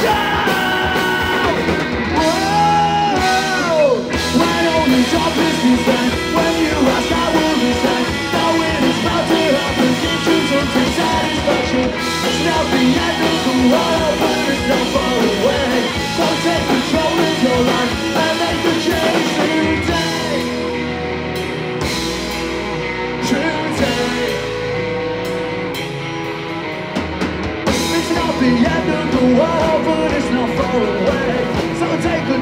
never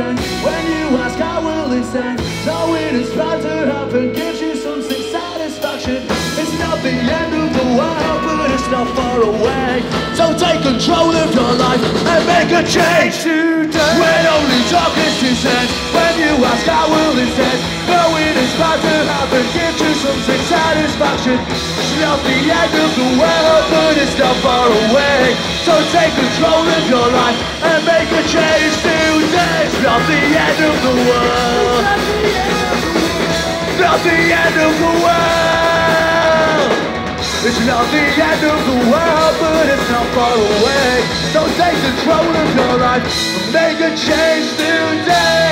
when you ask how will it end, knowing it's about to happen gives you some satisfaction. It's not the end of the world, but it's not far away. So take control of your life and make a change today. When only darkness descends, when you ask how will it end, knowing it's about to happen gives you some satisfaction. It's not the end of the world, but it's not far away. So take control of your life and make a change today. It's not the end of the world. Not the end of the world. It's not the end of the world, but it's not far away. So take control of your life and make a change. Today.